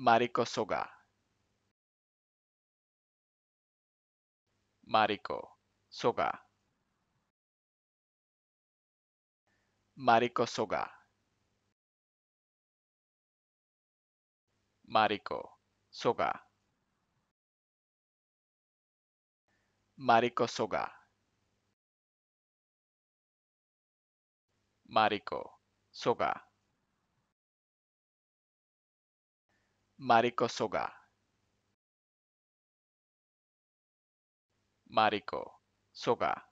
Mariko soga. Mariko soga. Mariko soga. Mariko soga. Mariko soga. Mariko soga. Mariko soga. Mariko soga.